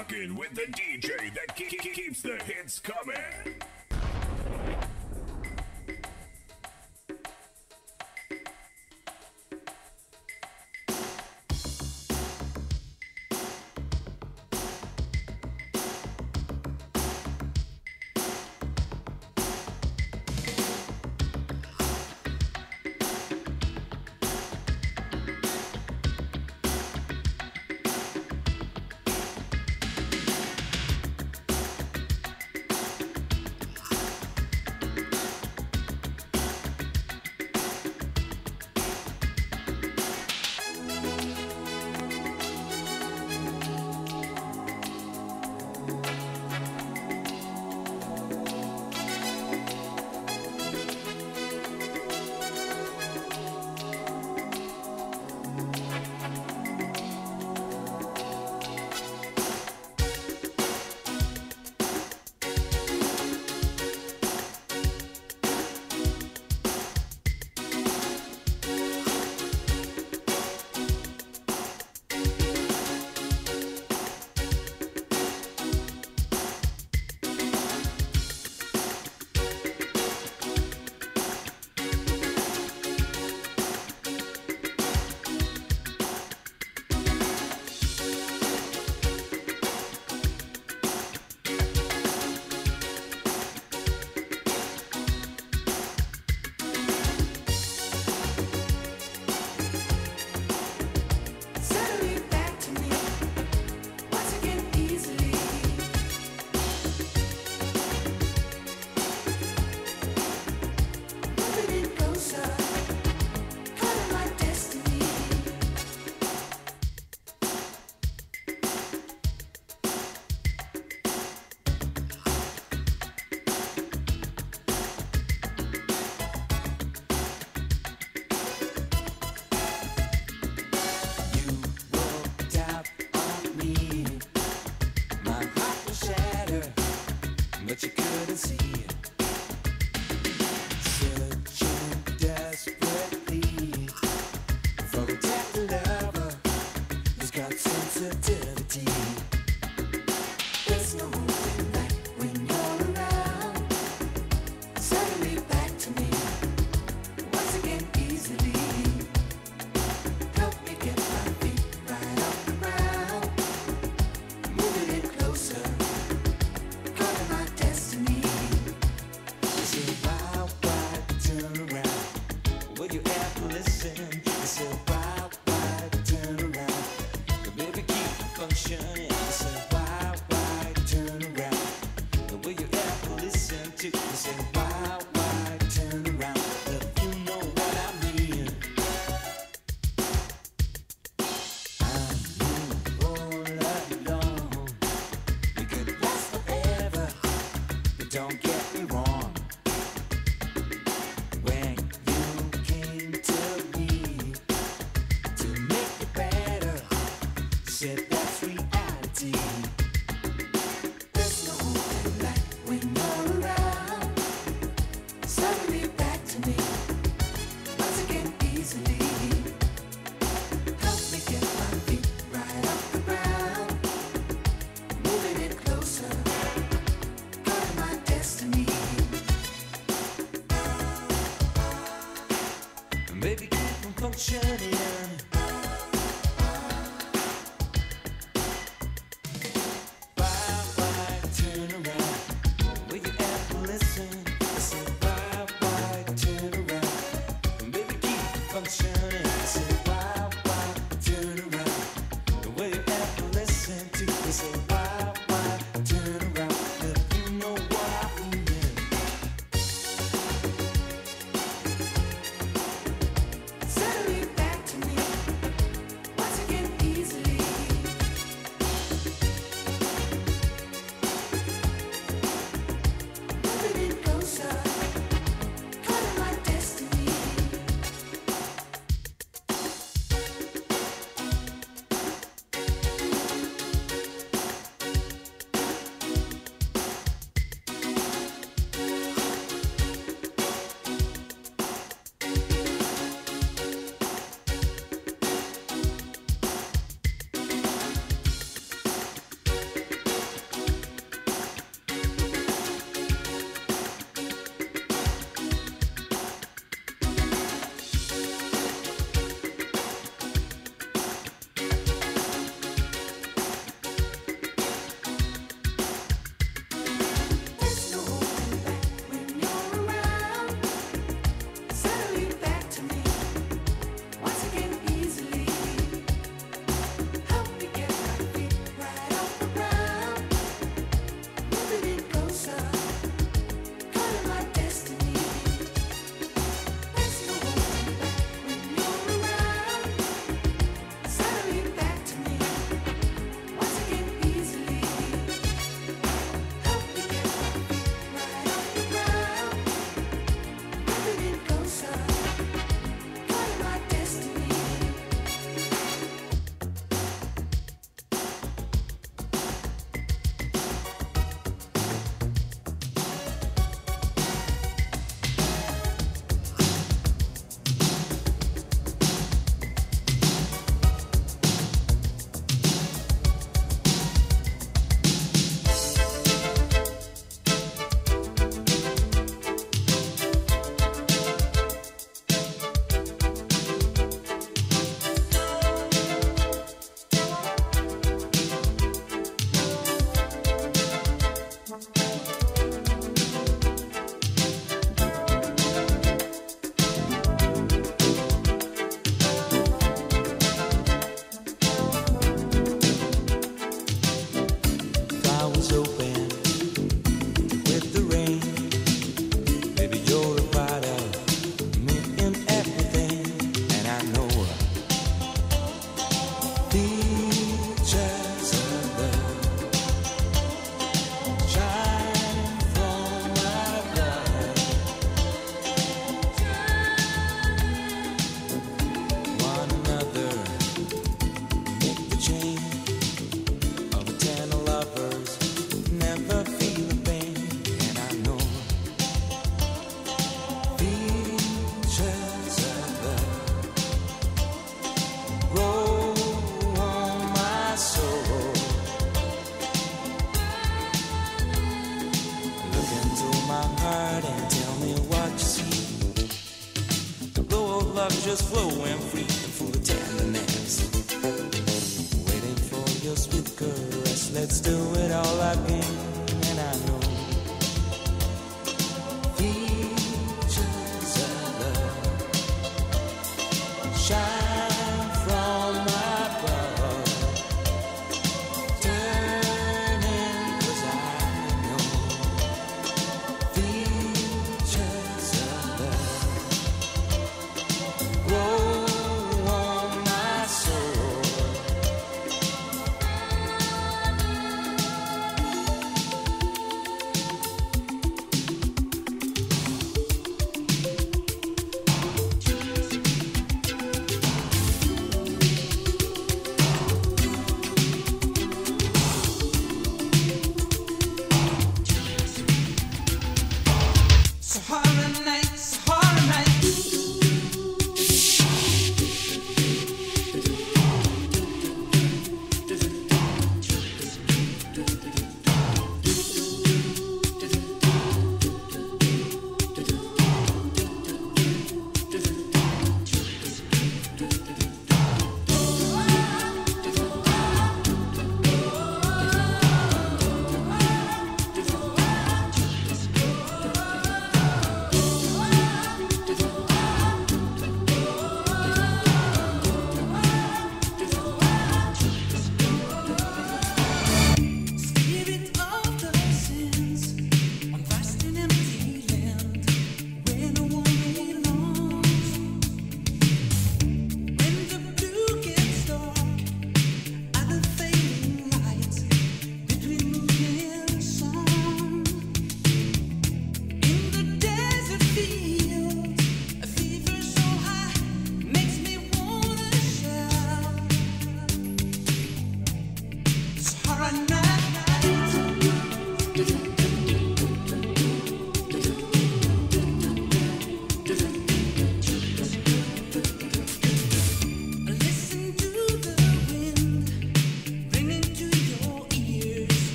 rocking with the DJ that ke- ke- keeps the hits coming.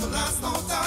Had last no time.